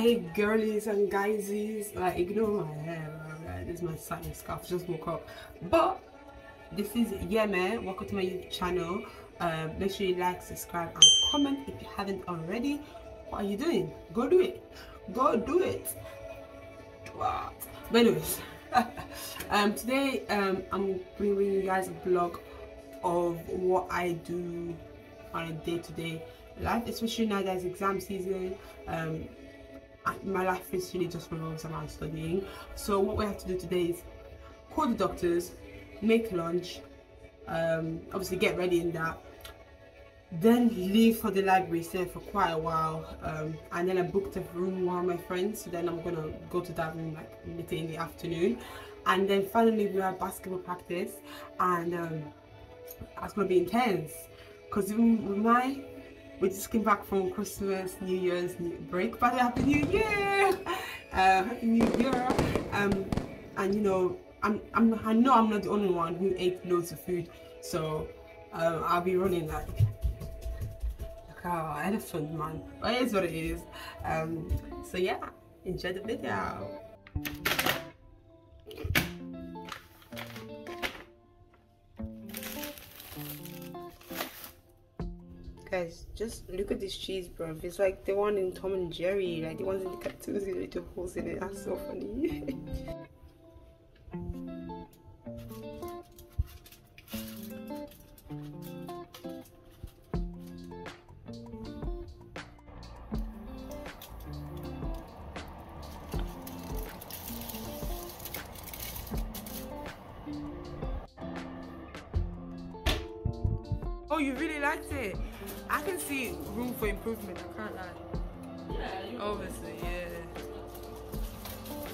Hey girlies and guysies, like ignore my hair? This is my satin scarf, just woke up. But this is Yeme, welcome to my YouTube channel. Um, make sure you like, subscribe and comment if you haven't already. What are you doing? Go do it. Go do it. But anyways, um, today um, I'm bringing you guys a vlog of what I do on a day-to-day -day life, especially now that it's exam season. Um, my life is really just revolves around studying. So what we have to do today is call the doctors, make lunch, um, obviously get ready in that, then leave for the library, stay for quite a while, um, and then I booked a room with one of my friends. So then I'm gonna go to that room like later in the afternoon, and then finally we have basketball practice, and um, that's gonna be intense. Cause even with my we just came back from Christmas, New Year's new break, but Happy New Year! Uh, Happy New Year! Um, and you know, I'm, I'm, I know I'm not the only one who ate loads of food, so um, I'll be running like, like an elephant, man. But it is what it is. Um, so yeah, enjoy the video. Guys, just look at this cheese, bro. It's like the one in Tom and Jerry, like the ones in the cartoons with little holes in it. That's so funny. oh, you really liked it? I can see room for improvement. I can't lie. Yeah. Obviously, yeah.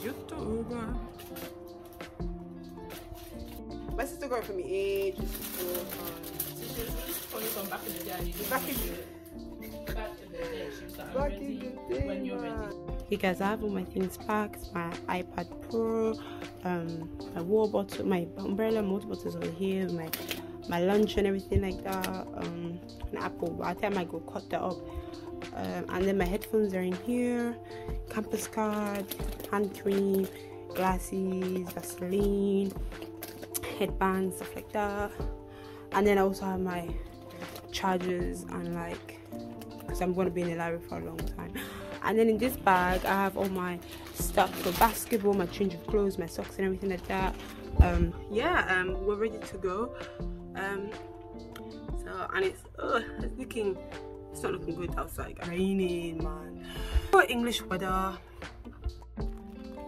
YouTuber. My sister got it for me ages ago. Um, back in the day. Back in the Back in the day. When you're ready. Hey guys, I have all my things packed. My iPad Pro, um, my water bottle, my umbrella, water bottles over here, my my lunch and everything like that. Um, an apple. I think I might go cut that up. Um, and then my headphones are in here. Campus card, hand cream, glasses, Vaseline, headbands, stuff like that. And then I also have my chargers and like, because I'm to be in the library for a long time. And then in this bag, I have all my stuff for basketball, my change of clothes, my socks, and everything like that. Um, yeah, um, we're ready to go. Um, so and it's oh, it's looking it's not looking good outside. Raining, man. Oh, English weather,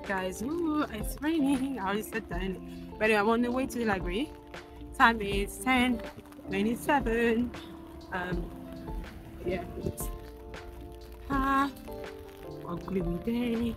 guys. Ooh, it's raining. I already said that. But anyway, I'm on the way to the library. Time is 10 27. Um, yeah. Ah, a gloomy day.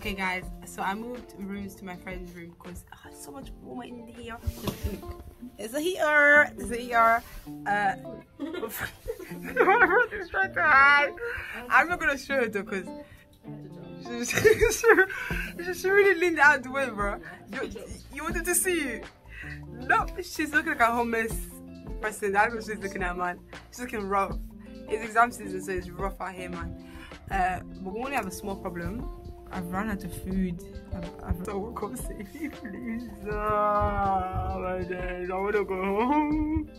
Okay guys, so I moved rooms to my friend's room because oh, it's so much warmer in here. It's a heater. It's a heater. Uh, I'm not gonna show it though because she, she, really leaned out the way, bro. You, you wanted to see it. No, she's looking like a homeless person. That's what she's looking at, man. She's looking rough. It's exam season, so it's rough out here, man. Uh, but we only have a small problem. I've run out of food. I've, I've so come save me, please. Oh, my days. I want to go home.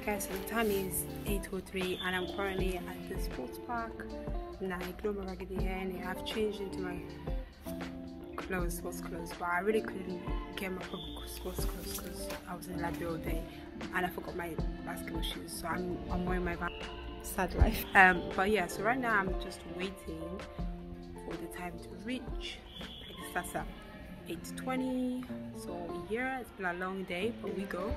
Guys so the time is 8.03 and I'm currently at the sports park. And I ignore my raggedy hair and I've changed into my clothes, sports clothes but I really couldn't get my sports clothes because I was in the library all day and I forgot my basketball shoes so I'm, I'm wearing my sad life. Um, but yeah so right now I'm just waiting for the time to reach. It starts at 8.20 so here it's been a long day but we go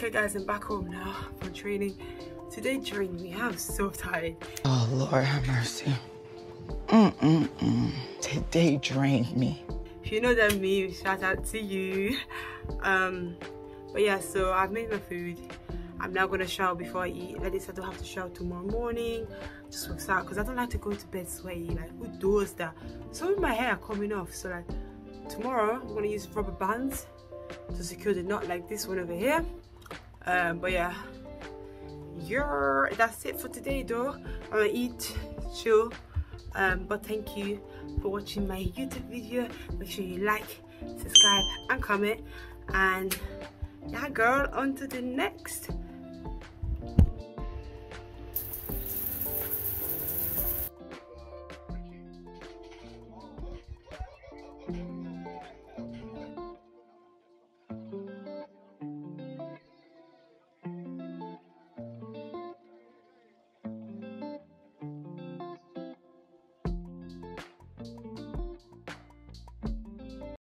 Okay guys, I'm back home now from training. Today drained me, I'm so tired. Oh Lord have mercy. Mm-mm-mm. Today drained me. If you know that meme, shout out to you. Um, but yeah, so I've made my food. I'm now gonna shower before I eat. At least I don't have to shower tomorrow morning. Just works out because I don't like to go to bed sweaty. Like who does that? Some of my hair are coming off. So like tomorrow I'm gonna use rubber bands to secure the knot like this one over here um, but yeah. Yeah that's it for today though. I'm gonna eat chill. Um, but thank you for watching my youtube video. Make sure you like subscribe and comment. And yeah girl on to the next.